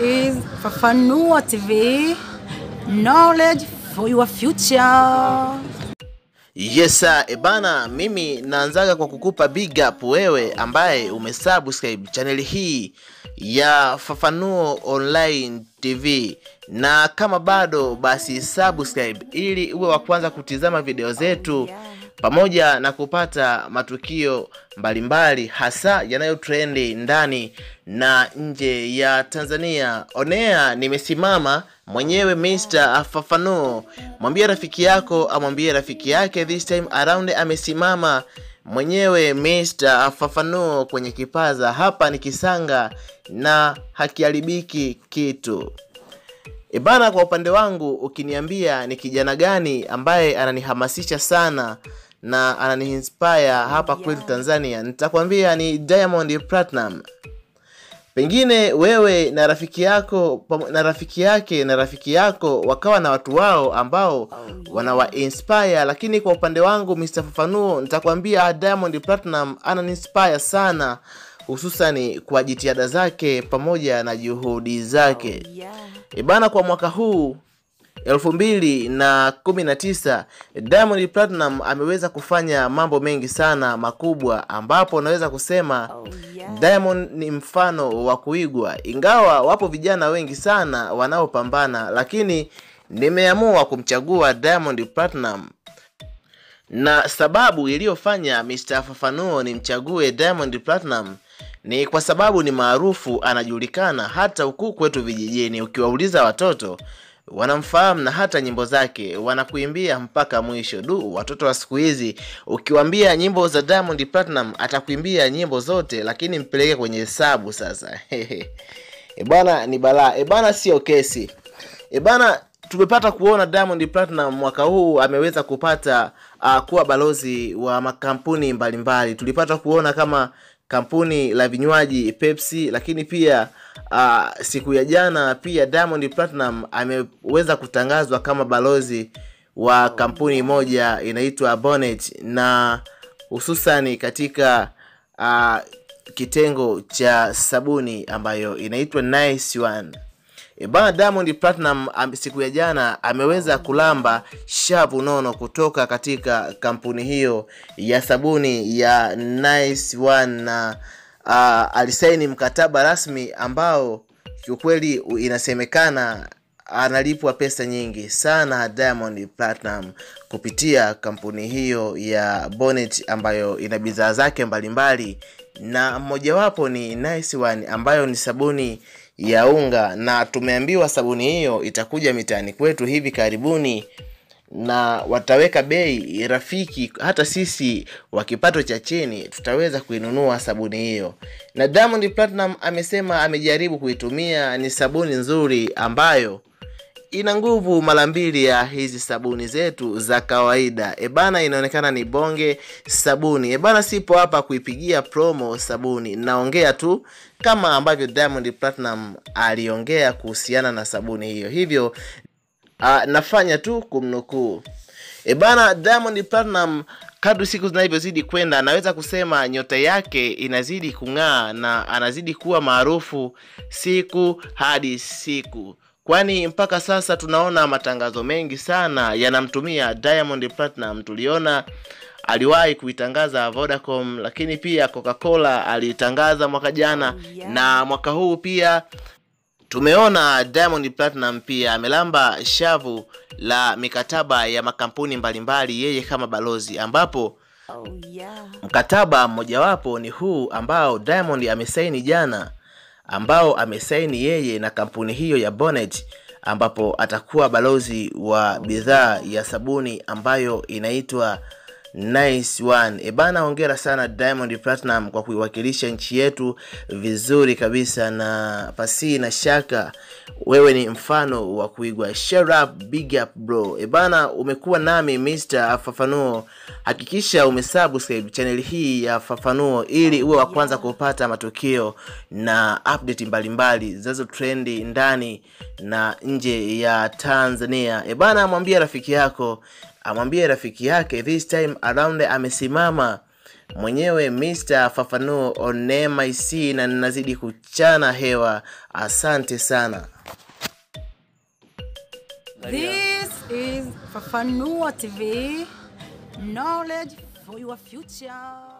is Fafanua TV, knowledge for your future. Yes ebana, mimi naanzaga kwa kukupa big up wewe ambaye umesubscribe chaneli hii ya Fafanuo Online TV, na kama bado basi subscribe ili uwe wa kwanza kutizama video zetu pamoja na kupata matukio mbalimbali hasa yanayotrendi ndani na nje ya Tanzania. Onea, nimesimama mwenyewe Mr. Fafanuo. Mwambie rafiki yako amwambie rafiki yake, this time around amesimama mwenyewe Mr. Fafanuo kwenye kipaza. Hapa ni kisanga na hakiharibiki kitu. Ebana, kwa upande wangu ukiniambia ni kijana gani ambaye ananihamasisha sana na ananiinspire hapa kwetu Tanzania, nitakwambia ni Diamond Platinum. Pengine wewe na rafiki yako na rafiki yake na rafiki yako wakawa na watu wao ambao wanawa inspire, lakini kwa upande wangu Mr. Fafanuo nitakwambia Diamond Platinum ananiinspire sana, hususani kwa jitihada zake pamoja na juhudi zake. Ibana, kwa mwaka huu elfu mbili na kumi na tisa Diamond Platinum ameweza kufanya mambo mengi sana makubwa, ambapo unaweza kusema oh, yeah. Diamond ni mfano wa kuigwa, ingawa wapo vijana wengi sana wanaopambana, lakini nimeamua kumchagua Diamond Platinum na sababu iliyofanya Mr. Fafanuo nimchague Diamond Platinum ni kwa sababu ni maarufu, anajulikana hata huku kwetu vijijini. Ukiwauliza watoto wanamfahamu na hata nyimbo zake wanakuimbia mpaka mwisho. Du, watoto wa siku hizi ukiwambia nyimbo za Diamond Platinum atakuimbia nyimbo zote, lakini mpeleke kwenye hesabu sasa. Ebana ni balaa. Ebana sio kesi. Ebana tumepata kuona Diamond Platinum mwaka huu ameweza kupata uh, kuwa balozi wa makampuni mbalimbali. Tulipata kuona kama kampuni la vinywaji Pepsi, lakini pia uh, siku ya jana pia Diamond Platinum ameweza kutangazwa kama balozi wa kampuni moja inaitwa Bonnet na hususani katika uh, kitengo cha sabuni ambayo inaitwa Nice One. E bana, Diamond Platinum siku ya jana ameweza kulamba shavu nono kutoka katika kampuni hiyo ya sabuni ya Nice One na uh, alisaini mkataba rasmi ambao kiukweli inasemekana analipwa pesa nyingi sana Diamond Platinum kupitia kampuni hiyo ya Bonnet ambayo ina bidhaa zake mbalimbali, na mmojawapo ni Nice One ambayo ni sabuni ya unga, na tumeambiwa sabuni hiyo itakuja mitaani kwetu hivi karibuni na wataweka bei rafiki, hata sisi wa kipato cha chini tutaweza kuinunua sabuni hiyo. Na Diamond Platinum amesema amejaribu kuitumia, ni sabuni nzuri ambayo ina nguvu mara mbili ya hizi sabuni zetu za kawaida. Ebana, inaonekana ni bonge sabuni. Ebana, sipo hapa kuipigia promo sabuni, naongea tu kama ambavyo Diamond Platinum aliongea kuhusiana na sabuni hiyo, hivyo uh, nafanya tu kumnukuu. Ebana, bana, Diamond Platinum kadri siku zinavyozidi kwenda, anaweza kusema nyota yake inazidi kung'aa na anazidi kuwa maarufu siku hadi siku, kwani mpaka sasa tunaona matangazo mengi sana yanamtumia Diamond Platinum. Tuliona aliwahi kuitangaza Vodacom, lakini pia Coca-Cola aliitangaza mwaka jana oh, yeah. na mwaka huu pia tumeona Diamond Platinum pia amelamba shavu la mikataba ya makampuni mbalimbali yeye kama balozi, ambapo oh, yeah. mkataba mmojawapo ni huu ambao Diamond amesaini jana, ambao amesaini yeye na kampuni hiyo ya Bonnet, ambapo atakuwa balozi wa bidhaa ya sabuni ambayo inaitwa Nice One. Ebana, hongera sana Diamond Platinum kwa kuiwakilisha nchi yetu vizuri kabisa, na pasi na shaka wewe ni mfano wa kuigwa. Share up, big up bro. Ebana, umekuwa nami Mr. Fafanuo. Hakikisha umesubscribe channel hii ya Fafanuo ili uwe wa kwanza kupata matukio na update mbalimbali zinazo trendi ndani na nje ya Tanzania. Ebana, mwambie rafiki yako amwambie rafiki yake this time around amesimama mwenyewe Mr. Fafanuo on isi na ninazidi kuchana hewa. Asante sana. This is Fafanua TV, knowledge for your future.